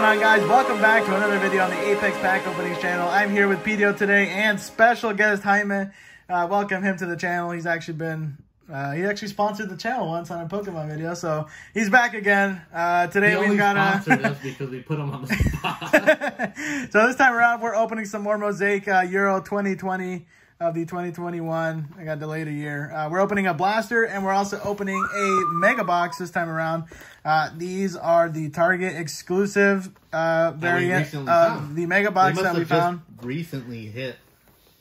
going on guys? Welcome back to another video on the Apex Pack Openings channel. I'm here with PDO today and special guest Jaime. Uh, welcome him to the channel. He's actually been, uh, he actually sponsored the channel once on a Pokemon video, so he's back again. Uh, today we've got sponsored a... us because we put him on the spot. so this time around, we're opening some more Mosaic uh, Euro 2020 of the 2021. I got delayed a year. Uh, we're opening a blaster, and we're also opening a mega box this time around. Uh, these are the Target exclusive uh, variant of found. the mega box that we found. recently hit.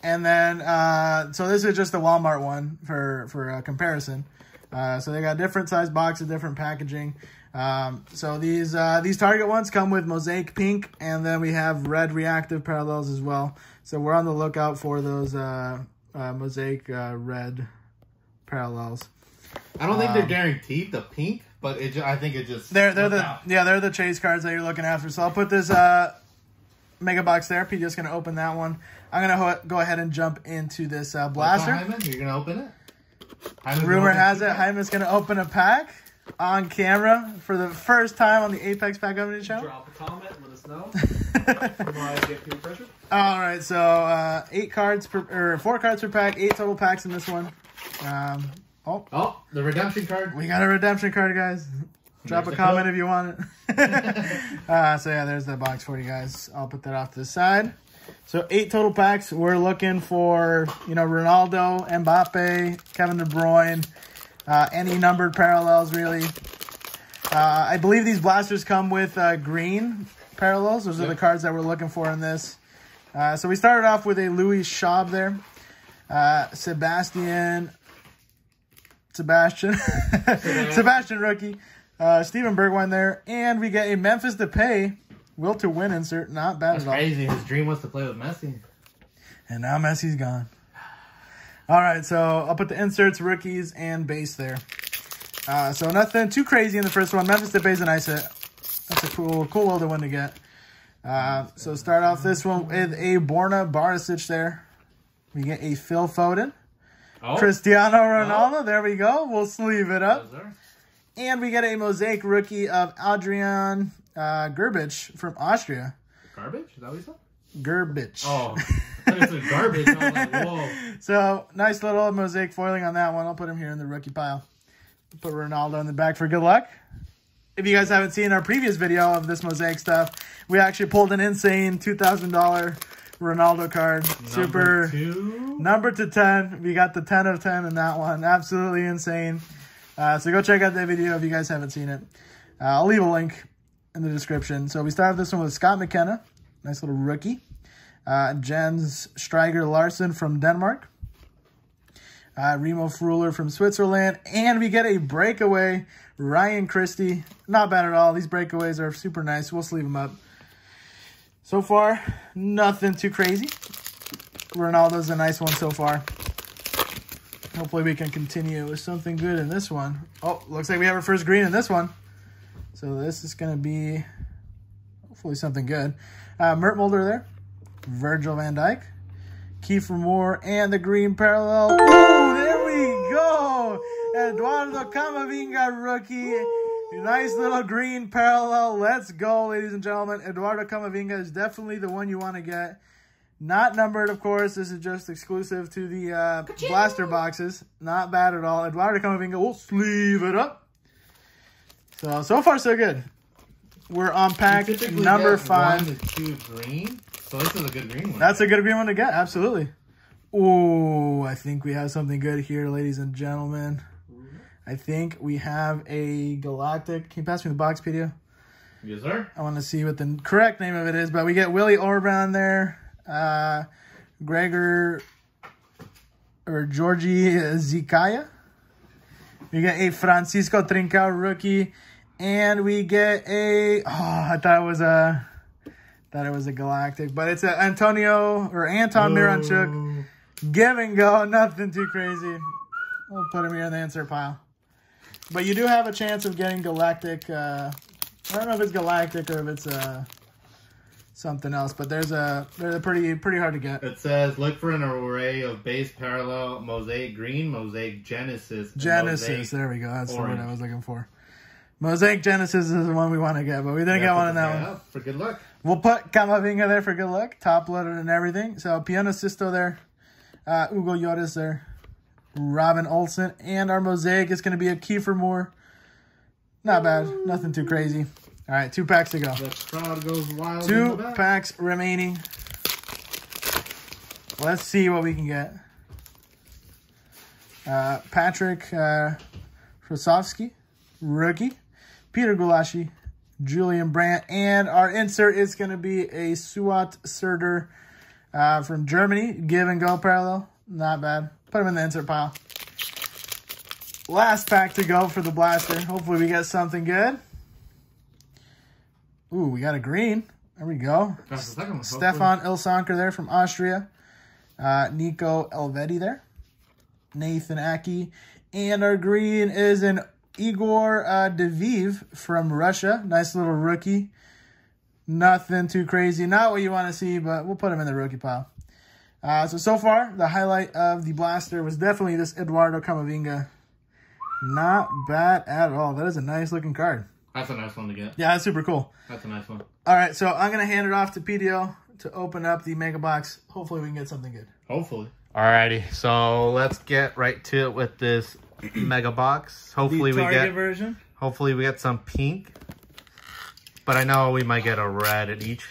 And then, uh, so this is just the Walmart one for for uh, comparison. Uh, so they got different size boxes, different packaging. Um, so these uh, these Target ones come with Mosaic Pink, and then we have red reactive parallels as well. So we're on the lookout for those uh, uh, Mosaic uh, red parallels. I don't think they're Um, guaranteed the pink, but it. I think it just. They're they're the out. yeah they're the chase cards that you're looking after. So I'll put this uh, mega box there. P just gonna open that one. I'm gonna go ahead and jump into this uh, blaster. Jaime? You're gonna open it. Jaime's Rumor has it. it going to open a pack on camera for the first time on the Apex Pack Opening Show. Drop a comment, let us know. Why get peer pressure? All right, so uh, eight cards per, or four cards per pack, eight total packs in this one. Um, oh, Oh, the redemption card. we got a redemption card, guys. Drop There's a comment code. if you want it. uh, so yeah, there's the box for you guys. I'll put that off to the side. So eight total packs. We're looking for you know Ronaldo, Mbappe, Kevin De Bruyne, uh, any numbered parallels really. Uh, I believe these blasters come with uh, green parallels. Those are the cards that we're looking for in this. Uh, so we started off with a Louis Schaub there, uh, Sebastian, Sebastian, Sebastian rookie, uh, Steven Bergwijn there, and we get a Memphis Depay will to win insert. Not bad That's at all. crazy. His dream was to play with Messi. And now Messi's gone. All right, so I'll put the inserts, rookies, and base there. Uh, so nothing too crazy in the first one. Memphis Depay's a nice hit. That's a cool, cool little one to get. Uh, so start off this one with a Borna Barisic there. We get a Phil Foden. Oh, Cristiano Ronaldo. There we go. We'll sleeve it up. And we get a mosaic rookie of Adrian uh, Gerbich from Austria. Garbage? Is that what you said? Gerbich. Oh, I thought you said garbage. I was like, whoa. So nice little mosaic foiling on that one. I'll put him here in the rookie pile. Put Ronaldo in the back for good luck. If you guys haven't seen our previous video of this mosaic stuff, we actually pulled an insane two thousand dollar Ronaldo card. Super Number two. number to ten. We got the ten of ten in that one. Absolutely insane. Uh, so go check out that video if you guys haven't seen it. Uh, I'll leave a link in the description. So we started this one with Scott McKenna, nice little rookie. Uh, Jens Stryger Larsen from Denmark. Uh, Remo Freuler from Switzerland. And we get a breakaway Ryan Christie. Not bad at all. These breakaways are super nice. We'll sleeve them up. So far, nothing too crazy. Ronaldo's a nice one so far. Hopefully we can continue with something good in this one. Oh, looks like we have our first green in this one. So this is going to be hopefully something good. Uh, Mert Müldür there. Virgil van Dijk. Kiefer Moore and the green parallel. Oh, there we go. Eduardo Camavinga rookie. Nice little green parallel. Let's go, ladies and gentlemen. Eduardo Camavinga is definitely the one you want to get. Not numbered, of course. This is just exclusive to the uh, blaster boxes. Not bad at all. Eduardo Camavinga will sleeve it up. So, so far, so good. We're on pack number five. One to two green. So this is a good green one. That's a good green one to get. Absolutely. Ooh, I think we have something good here, ladies and gentlemen. I think we have a Galactic. Can you pass me the box, Pedio? Yes, sir. I want to see what the correct name of it is, but we get Willie Orban there, uh, Gregor or Georgie Dzhikiya. We get a Francisco Trincao rookie, and we get a. Oh, I thought it was a. Thought it was a Galactic, but it's a Antonio or Anton Miranchuk. Give and go, nothing too crazy. We'll put him here in the insert pile. But you do have a chance of getting Galactic. Uh, I don't know if it's Galactic or if it's uh, something else, but there's a they're pretty pretty hard to get. It says look for an array of base parallel mosaic green, mosaic genesis, and Genesis, mosaic- there we go. That's the word I was looking for. Mosaic Genesis is the one we want to get, but we didn't get one in that one. For good luck. We'll put Camavinga there for good luck, top loaded and everything. So Pione Sisto there, uh, Ugo Lloris there, Robin Olsen, and our mosaic is going to be a Kiefer Moore. Not bad, nothing too crazy. All right, two packs to go. The crowd goes wild. Two packs remaining. Let's see what we can get. Uh, Patrick uh, Krasovsky, rookie. Peter Gulácsi, Julian Brandt, and our insert is going to be a Suat Serdar uh, from Germany. Give and go parallel. Not bad. Put him in the insert pile. Last pack to go for the blaster. Hopefully we get something good. Ooh, we got a green. There we go. That's the second one. Stefan Ilsanker there from Austria. Uh, Nico Elvedi there. Nathan Aké. And our green is an Igor uh, Diveev from Russia. Nice little rookie. Nothing too crazy. Not what you want to see, but we'll put him in the rookie pile. Uh, so, so far, the highlight of the blaster was definitely this Eduardo Camavinga. Not bad at all. That is a nice looking card. That's a nice one to get. Yeah, that's super cool. That's a nice one. All right, so I'm going to hand it off to PDO to open up the mega box. Hopefully, we can get something good. Hopefully. Alrighty, so let's get right to it with this mega box. Hopefully the we get version. hopefully we get some pink. But I know we might get a red at each.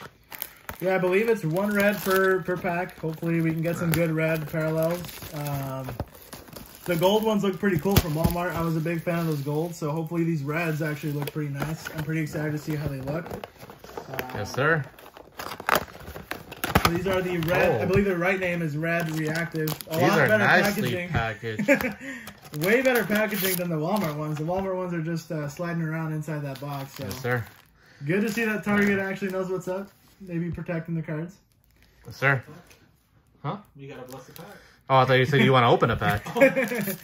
Yeah, I believe it's one red per per pack. Hopefully, we can get some good red parallels. Um, the gold ones look pretty cool from Walmart. I was a big fan of those golds, so hopefully these reds actually look pretty nice. I'm pretty excited to see how they look. Uh, Yes, sir. So these are the red. Oh. I believe the right name is Red Reactive. A These lot are better nicely packaging. packaged. Way better packaging than the Walmart ones. The Walmart ones are just uh, sliding around inside that box. So yes, sir. good to see that Target actually knows what's up. Maybe protecting the cards. Yes, sir. Huh? You gotta bless the pack. Oh, I thought you said you want to open a pack.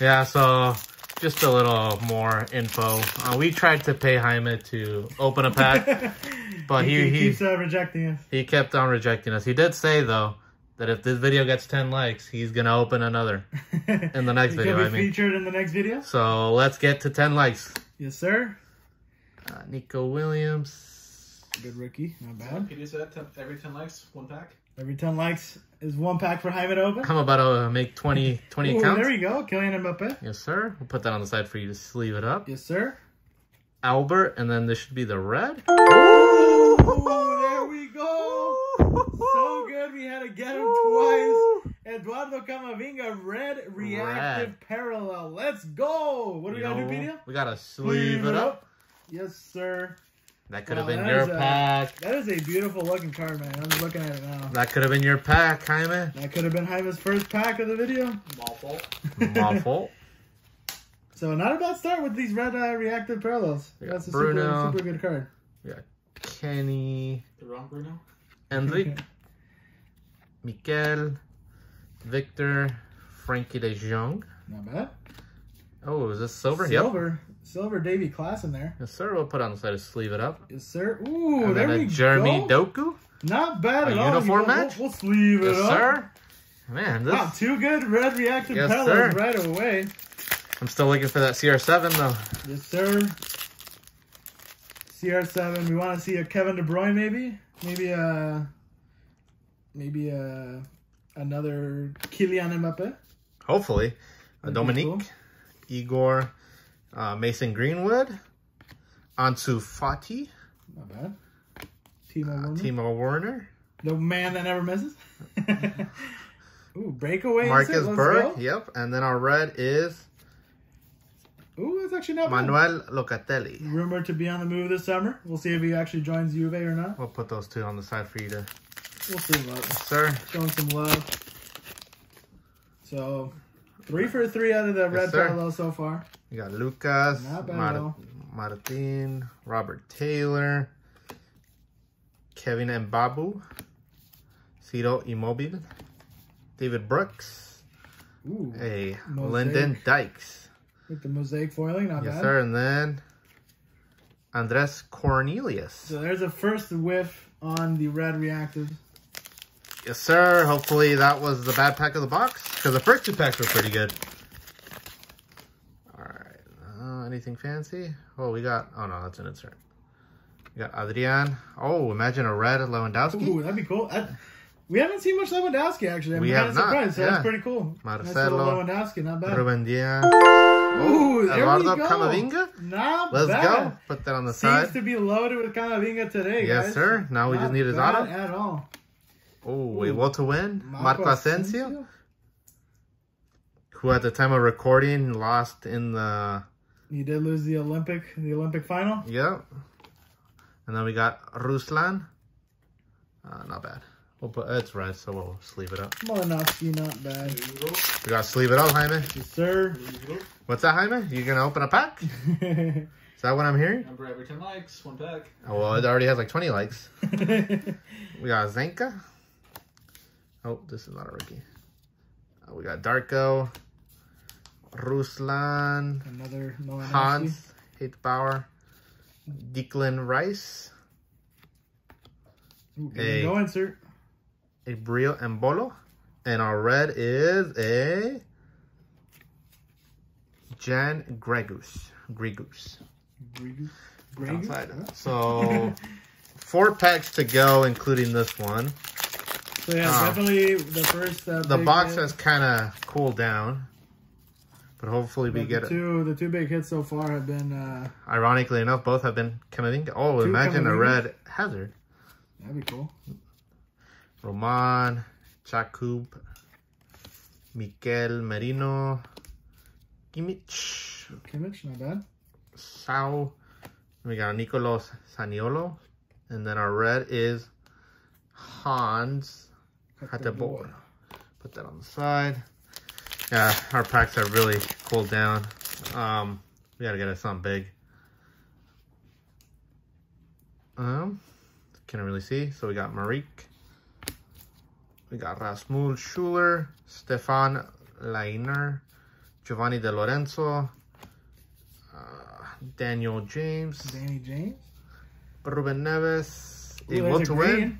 Yeah, so just a little more info. Uh, we tried to pay Jaime to open a pack, but he he he, keeps uh, rejecting us. he kept on rejecting us. He did say though that if this video gets 10 likes, he's gonna open another in the next It video. could I be mean, featured in the next video. so let's get to 10 likes. Yes, sir. Uh, Nico Williams. Good rookie. Not Yeah, bad. PD said 10, every 10 likes, one pack. Every 10 likes is one pack for Jaime to open. I'm about to make 20 20 Ooh, accounts. there you go. Kylian Mbappe. Yes, sir. We'll put that on the side for you to sleeve it up. Yes, sir. Albert, and then this should be the red. Ooh, there we go. So good. We had to get him twice. Eduardo Camavinga, red reactive Red. parallel. Let's go. What do we got to do, Pedia? We gotta sleeve it up. Yes, sir. That could Wow, have been your is a- pack. That is a beautiful looking card, man. I'm looking at it now. That could have been your pack, Jaime. That could have been Jaime's first pack of the video. Ball fault. My. So not a bad start with these red uh, reactive parallels. We That's a Bruno. super, super good card. Yeah. Kenny, The wrong Bruno. Enric, Mikel, Victor, Frenkie de Jong. Not bad. Oh, is this silver? Yep. Silver. Davy Klaassen there. Yes, sir. We'll put on the side to sleeve it up. Yes, sir. Ooh, and there then we a Jeremy go. Doku. Not bad A at all. uniform match? We'll, we'll sleeve it Yes, up. sir. Man, this Wow, two good red reactive Yes, sir. right away. I'm still looking for that CR7 though. Yes, sir. CR7. We want to see a Kevin De Bruyne, maybe, maybe a, maybe a, another Kylian Mbappe. Hopefully. Uh, That'd be Dominique, cool. Igor, uh, Mason Greenwood, Ansu Fati, Not bad. Timo Werner. Timo Werner, The man that never misses. Ooh, breakaway. Marcus insert, let's Burke. go. Yep. And then our red is Ooh, that's actually not bad. Manuel Locatelli. Rumored to be on the move this summer. We'll see if he actually joins Juve or not. We'll put those two on the side for you to, We'll see about sir. Showing some love. So, three for three out of the red sir. parallel so far. You got Lucas, Not bad at Mar- Martin, Robert Taylor, Kevin Mbabu, Ciro Immobile, David Brooks, Ooh, a Mosaic. Lyndon Dykes. with the mosaic foiling, not Yes, bad. sir. And then Andres Cornelius. So there's a first whiff on the red reactive. Yes, sir. Hopefully that was the bad pack of the box because the first two packs were pretty good. All right. Uh, Anything fancy? Oh, we got. Oh no, that's an insert. We got Adrian. Oh, imagine a red Lewandowski. Ooh, that'd be cool. We haven't seen much Lewandowski actually. I'm We kind have of not, surprised. So yeah. that's pretty cool. Nice Marcelo. little Lewandowski, not bad. Ruben Dias. Ooh, there Eduardo we go. Camavinga. Not Let's bad. go. Put that on the side. Seems side. to be loaded with Camavinga today, Yes, guys. sir. Now we Not just need his auto. at all. Oh, we will to win. Marco Marco Asensio, who at the time of recording lost in the He did lose the Olympic, the Olympic final. Yep. And then we got Ruslan. Uh, not bad. We'll put it's red, so we'll sleeve it up. Malinovskyi, not bad. We gotta sleeve it up, Jaime. Yes, sir. What's that, Jaime? You gonna open a pack? Is that what I'm hearing? Number every 10 likes, one pack. Oh, well, it already has like 20 likes. We got Zenka. Oh, this is not a rookie. Uh, we got Darko, Ruslan, Another Malinovskyi. Hans, Hateboer, Declan Rice, Ooh, Hey. Go insert. a Breel Embolo, and our red is a Jan Gregus. Gregus. Gregus? Gregu? Outside. So four packs to go, including this one. So yeah, Ah. definitely the first. Uh, The box hit. has kind of cooled down, but hopefully we But get the it. two. The two big hits so far have been. Uh, Ironically enough, both have been Camavinga. Oh, imagine a red Hazard. that'd be cool. Roman, Jakub, Mikel Merino, Kimmich, Kimmich, not bad. Sao. We got Nicolas Zaniolo. And then our red is Hans Hateboer. Put that on the side. Yeah, our packs are really cooled down. Um, we gotta get us something big. Um, can't really see. So we got Marik. We got Rasmus Schüller, Stefan Lainer, Giovanni Di Lorenzo, uh, Daniel James, Danny James. Ruben Neves, Ooh, a will a to green. win,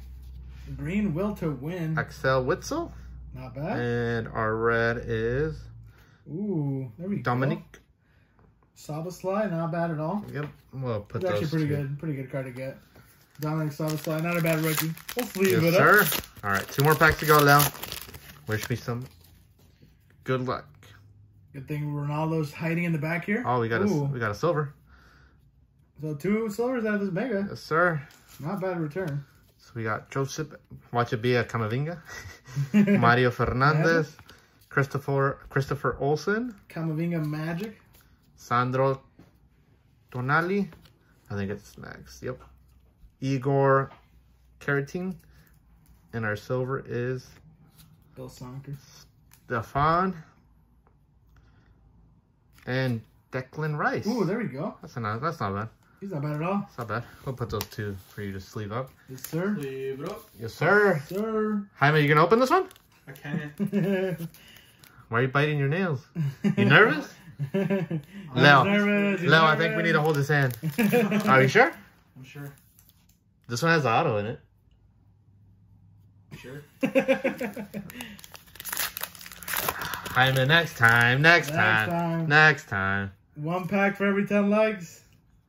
Green will to win. Axel Witsel, Not bad. and our red is Ooh, there we go. Dominic. Szoboszlai, not bad at all. Yep, we'll put It's those actually pretty two. good. Pretty good card to get. Dominic Szoboszlai, not a bad rookie. Sleeve Yes, up. sir. All right, two more packs to go, now. Wish me some good luck. Good thing Ronaldo's hiding in the back here. Oh, we got a we got a silver. So two silvers out of this mega. Yes, sir. Not bad return. So we got Joseph, watch it be a Camavinga, Mario Fernandes, Christopher Christopher Olsen, Camavinga Magic. Sandro Tonali. I think it's next. Yep. Igor Karatin. And our silver is Bill Sonker. Stefan and Declan Rice. Ooh, there we go. That's not that's not bad. He's not bad at all. It's not bad. We'll put those two for you to sleeve up. Yes, sir. Leave it up. Yes, sir. Sir. Jaime, you gonna open this one? I can't. Why are you biting your nails? You nervous? I'm Leo. nervous, he's Leo, I think we need to hold his hand. Are you sure? I'm sure. This one has the auto in it. You sure? Jaime, next time, next, Next time, time. next time. One pack for every 10 likes.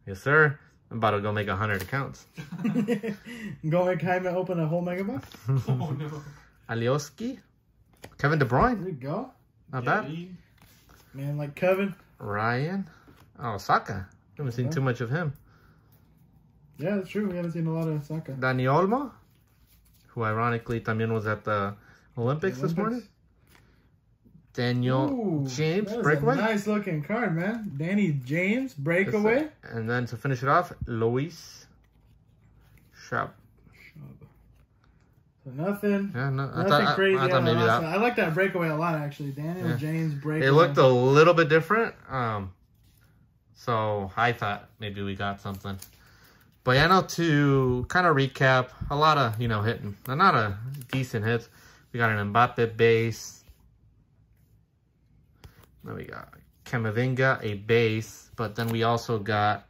Yes, sir. I'm about to go make a hundred accounts. Go make Jaime open a whole mega box. oh no. Alioski, Kevin De Bruyne? There Bruyne, you go. not bad. Yeti. Man, like Kevin. Ryan, oh Saka. Haven't seen Okay. too much of him. Yeah, that's true. We haven't seen a lot of Saka. Dani Olmo, who ironically también was at the Olympics, this Olympics. morning. Daniel Ooh, James breakaway, A nice looking card, man. Danny James breakaway. and then to finish it off, Luis Schwab. So nothing. Yeah, no, I Nothing thought, crazy. I, out thought maybe that. I like that breakaway a lot, actually. Daniel Yeah. James breakaway. It looked a little bit different. Um, so I thought maybe we got something. But yeah, no, to kind of recap, a lot of, you know, hitting, not a decent hits. We got an Mbappe base. Then we got Camavinga, a base. But then we also got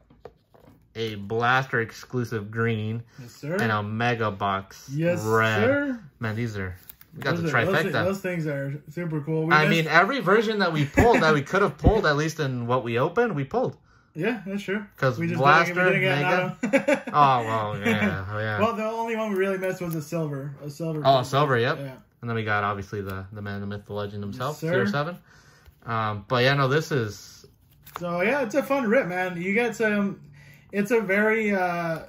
a Blaster exclusive green Yes, and a Mega Box yes, red. sir. Man, these are, we got Those the are- those, trifecta. those things are super cool. We I missed- mean, every version that we pulled, that we could have pulled, at least in what we opened, we pulled. Yeah, that's true. Because Blaster, didn't, we didn't get Mega- Oh well, yeah, oh, yeah. Well, the only one we really missed was a silver. A silver. oh, silver. Yep. Yeah. And then we got obviously the the man, the myth, the legend himself, sir. CR7. Um, but yeah, no, this is So yeah, it's a fun rip, man. You get some. It's a very uh,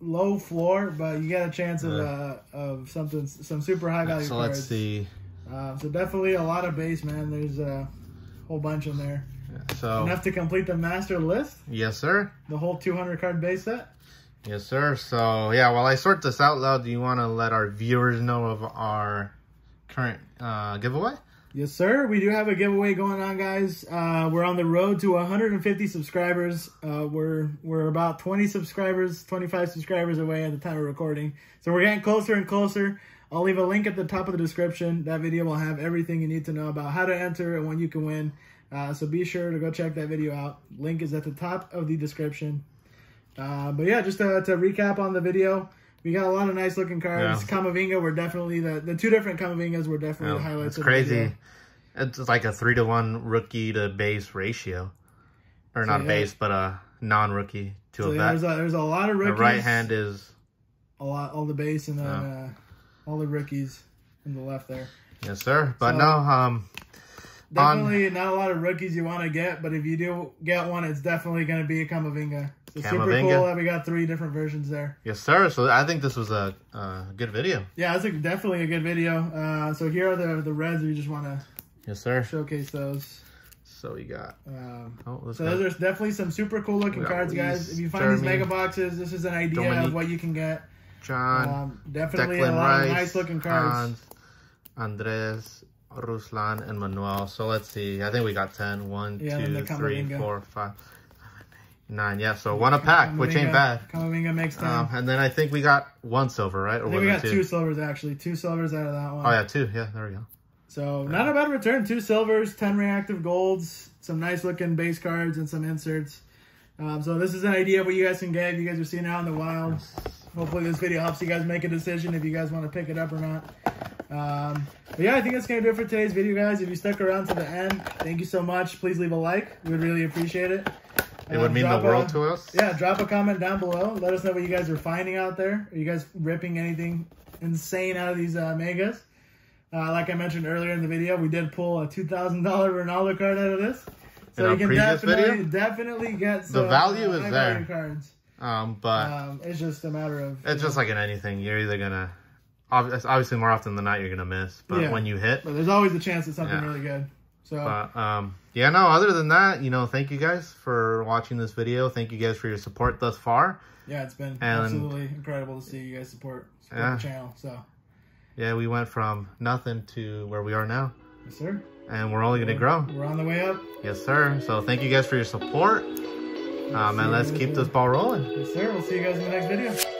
low floor, but you get a chance of uh, of something, some super high value so. cards. Let's see. Uh, so definitely a lot of base, man. There's a whole bunch in there. So Enough to complete the master list, yes, sir. the whole 200 card base set. Yes, sir. So yeah, while I sort this out loud, do you want to let our viewers know of our current uh, giveaway? Yes, sir. We do have a giveaway going on, guys. Uh, we're on the road to 150 subscribers. Uh, we're we're about 20 subscribers, 25 subscribers away at the time of recording. So we're getting closer and closer. I'll leave a link at the top of the description. That video will have everything you need to know about how to enter and when you can win. Uh, so be sure to go check that video out. Link is at the top of the description. Uh, but yeah, just to, to recap on the video, we got a lot of nice looking cards. Yeah. Camavinga were definitely the the two different Camavingas were definitely the highlights. it's of crazy. It's like a three to one rookie to base ratio, or not yeah. base, but a non-rookie to So a yeah, vet. there's a, there's a lot of rookies. The right hand is a lot, all the base, and then Yeah. uh, all the rookies in the left there. yes, sir. But So- no, um, On- Definitely not a lot of rookies you want to get, but if you do get one, it's definitely going to be a Camavinga. So super cool that we got three different versions there. yes, sir. So I think this was a, a good video. Yeah, it's a, definitely a good video. Uh, so here are the the reds. We just want to Yes, sir. showcase those. So we got. Um, Oh, let's so go. those are definitely some super cool looking cards, guys. If you find these mega boxes, this is an idea Dominique, of what you can get. John, Um, definitely a Declan lot Rice, of nice looking cards. Hans, Andres, Ruslan, and Manuel. So let's see. I think we got 10. 1, Yeah, 2, 3, 4, 5, 9. Yeah, so one a pack, which ain't bad. Camavinga makes ten. Um, and then I think we got one silver, right? Or I think we got two? two silvers actually. Two silvers out of that one. Oh, yeah, two. Yeah, there we go. So not a bad return. Two silvers, ten reactive golds, some nice looking base cards, and some inserts. Um, so this is an idea of what you guys can get. if You guys are seeing it out in the wild. Hopefully this video helps you guys make a decision if you guys want to pick it up or not. Um, but yeah, I think that's gonna do it for today's video, guys. If you stuck around to the end, thank you so much. Please leave a like. We would really appreciate it. It would mean the drop a- world to us. yeah, drop a comment down below. Let us know what you guys are finding out there. Are you guys ripping anything insane out of these uh, megas? Uh, like I mentioned earlier in the video, we did pull a two thousand dollar Ronaldo card out of this, so you can definitely video? definitely get some the value uh, is there. cards. Um, but Um, it's just a matter of it's just like in anything. You're either gonna, obviously more often than not, you're gonna miss. But Yeah. when you hit, but there's always a chance of something Yeah. really good. So But um, yeah, no. Other than that, you know, thank you guys for watching this video. Thank you guys for your support thus far. yeah, it's been And- absolutely incredible to see you guys support, support Yeah. the channel. So Yeah, we went from nothing to where we are now, yes, sir. and we're only gonna grow. We're on the way up. Yes, sir. So thank you guys for your support. Um, and let's keep this ball rolling. Yes, sir. We'll see you guys in the next video.